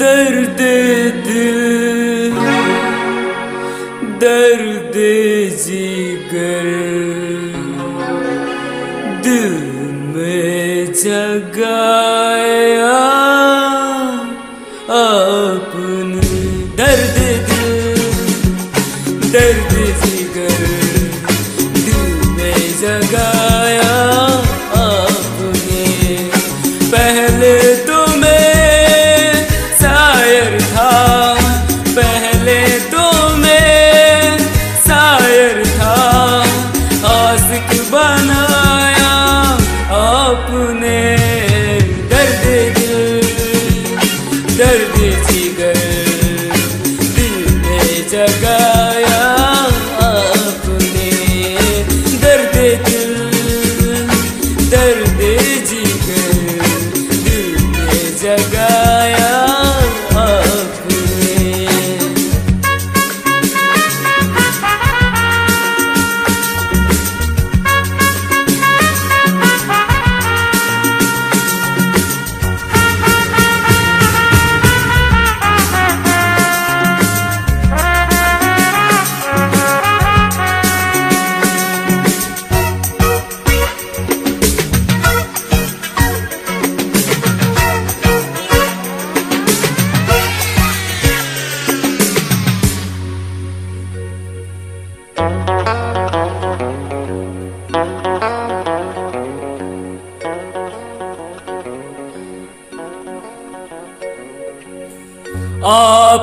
दर्द दिल दर्द जिगर दिल में जगाया आपने। दर्द दिल दर्द जी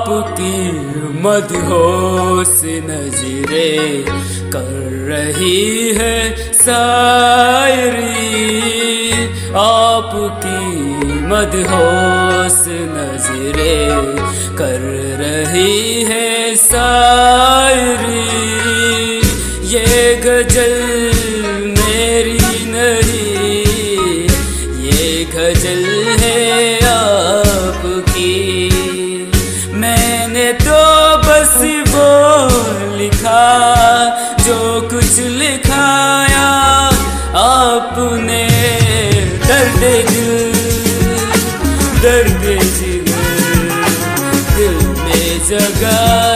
आपकी मधोस नजरे कर रही है शायरी। आपकी मधोस नजरे कर रही है शायरी। ये गज़ल मेरी नहीं ये गज़ल है ago.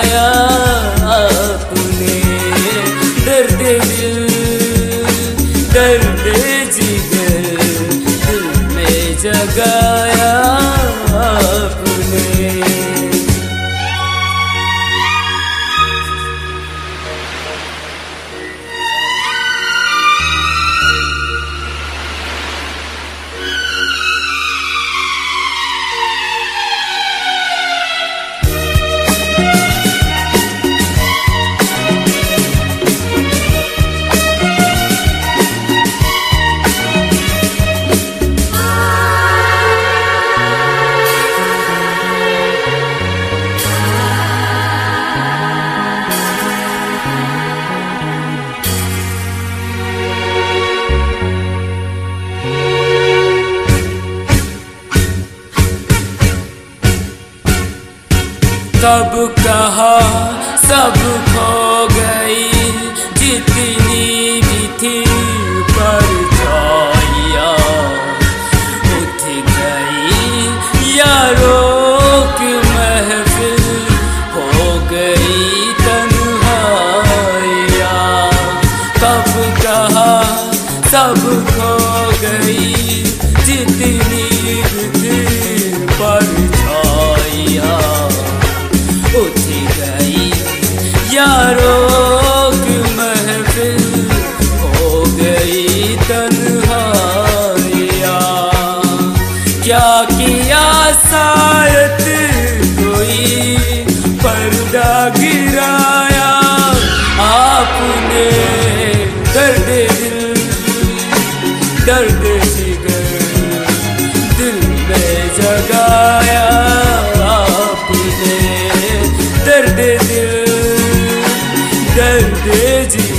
कब कहा सब खो दिल में जगाया आपने। दर्द दिल दर्द जी।